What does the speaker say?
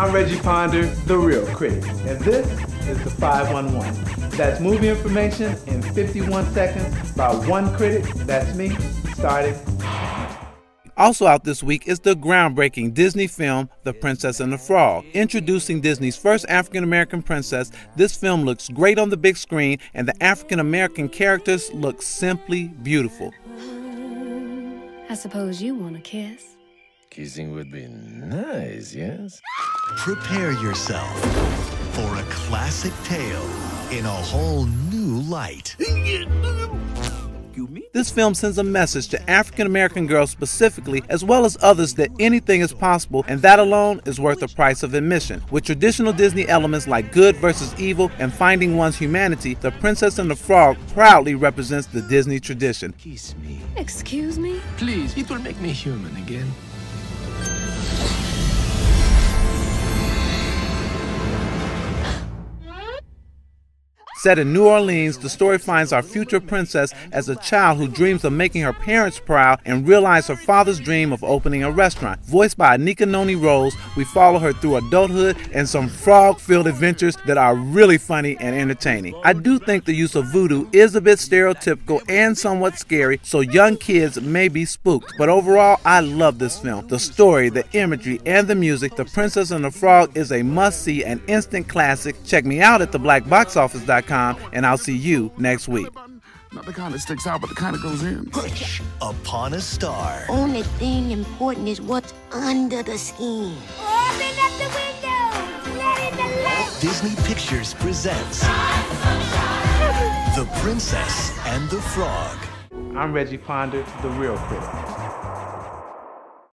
I'm Reggie Ponder, the Reel Critic, and this is the 511. That's movie information in 51 seconds by one critic, that's me, starting. Also out this week is the groundbreaking Disney film The Princess and the Frog. Introducing Disney's first African American princess, this film looks great on the big screen and the African American characters look simply beautiful. I suppose you want a kiss. Kissing would be nice, yes? Prepare yourself for a classic tale in a whole new light. This film sends a message to African American girls specifically, as well as others, that anything is possible, and that alone is worth the price of admission. With traditional Disney elements like good versus evil and finding one's humanity, The Princess and the Frog proudly represents the Disney tradition. Kiss me. Excuse me? Please, it will make me human again. Set in New Orleans, the story finds our future princess as a child who dreams of making her parents proud and realize her father's dream of opening a restaurant. Voiced by Anika Noni Rose, we follow her through adulthood and some frog-filled adventures that are really funny and entertaining. I do think the use of voodoo is a bit stereotypical and somewhat scary, so young kids may be spooked. But overall, I love this film. The story, the imagery, and the music, The Princess and the Frog is a must-see and instant classic. Check me out at theblackboxoffice.com and I'll see you next week. Not the kind that sticks out, but the kind that goes in. Push upon a star. Only thing important is what's under the skin. Open up the window! Let in the light! Disney Pictures presents The Princess and the Frog. I'm Reggie Ponder, the Reel Critic.